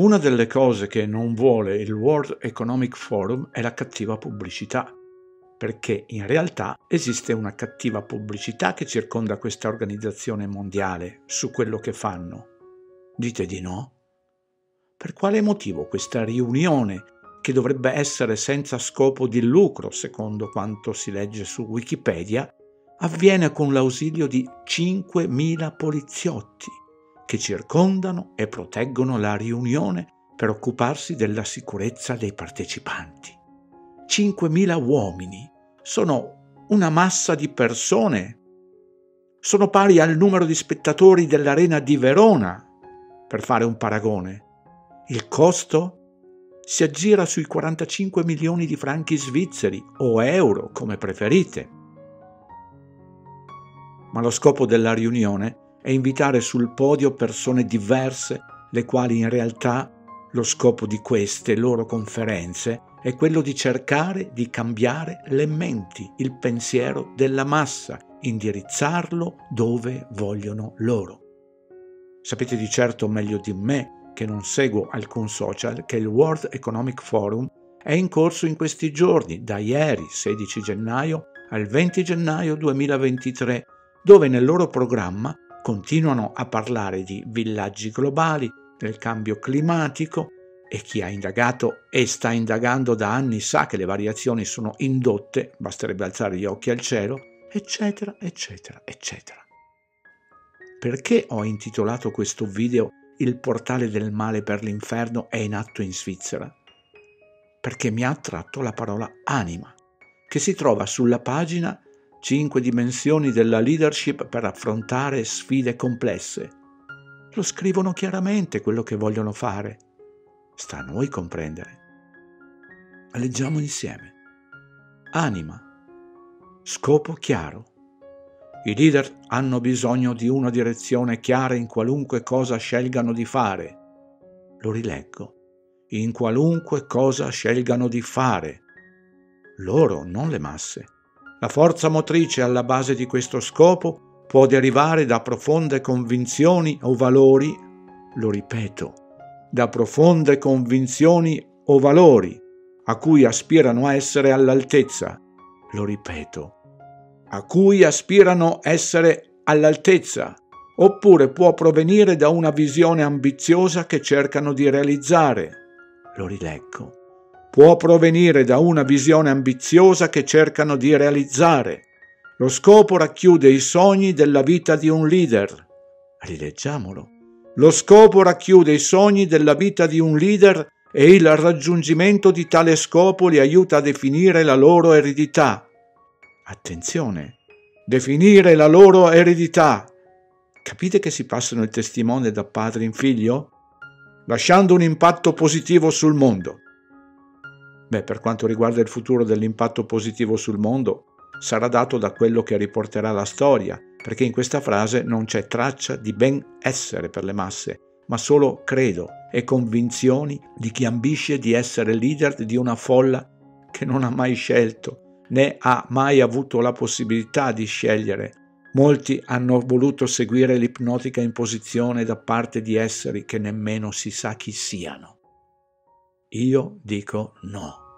Una delle cose che non vuole il World Economic Forum è la cattiva pubblicità, perché in realtà esiste una cattiva pubblicità che circonda questa organizzazione mondiale su quello che fanno. Dite di no? Per quale motivo questa riunione, che dovrebbe essere senza scopo di lucro, secondo quanto si legge su Wikipedia, avviene con l'ausilio di 5.000 poliziotti che circondano e proteggono la riunione per occuparsi della sicurezza dei partecipanti. 5.000 uomini sono una massa di persone. Sono pari al numero di spettatori dell'Arena di Verona, per fare un paragone. Il costo si aggira sui 45 milioni di franchi svizzeri o euro, come preferite. Ma lo scopo della riunione è invitare sul podio persone diverse, le quali in realtà lo scopo di queste loro conferenze è quello di cercare di cambiare le menti, il pensiero della massa, indirizzarlo dove vogliono loro. Sapete di certo meglio di me, che non seguo alcun social, che il World Economic Forum è in corso in questi giorni, da ieri 16 gennaio al 20 gennaio 2023, dove nel loro programma continuano a parlare di villaggi globali, del cambio climatico e chi ha indagato e sta indagando da anni sa che le variazioni sono indotte, basterebbe alzare gli occhi al cielo, eccetera, eccetera, eccetera. Perché ho intitolato questo video Il portale del male per l'inferno è in atto in Svizzera? Perché mi ha attratto la parola anima, che si trova sulla pagina 5 dimensioni della leadership per affrontare sfide complesse. Lo scrivono chiaramente quello che vogliono fare. Sta a noi comprendere. Leggiamo insieme. Anima. Scopo chiaro. I leader hanno bisogno di una direzione chiara in qualunque cosa scelgano di fare. Lo rileggo. In qualunque cosa scelgano di fare. Loro, non le masse. La forza motrice alla base di questo scopo può derivare da profonde convinzioni o valori, lo ripeto, da profonde convinzioni o valori a cui aspirano a essere all'altezza, lo ripeto, a cui aspirano essere all'altezza, oppure può provenire da una visione ambiziosa che cercano di realizzare. Lo rileggo può provenire da una visione ambiziosa che cercano di realizzare. Lo scopo racchiude i sogni della vita di un leader. Rileggiamolo. Lo scopo racchiude i sogni della vita di un leader e il raggiungimento di tale scopo li aiuta a definire la loro eredità. Attenzione, definire la loro eredità. Capite che si passano il testimone da padre in figlio? Lasciando un impatto positivo sul mondo. Beh, per quanto riguarda il futuro dell'impatto positivo sul mondo, sarà dato da quello che riporterà la storia, perché in questa frase non c'è traccia di ben essere per le masse, ma solo credo e convinzioni di chi ambisce di essere leader di una folla che non ha mai scelto, né ha mai avuto la possibilità di scegliere. Molti hanno voluto seguire l'ipnotica imposizione da parte di esseri che nemmeno si sa chi siano. Io dico no.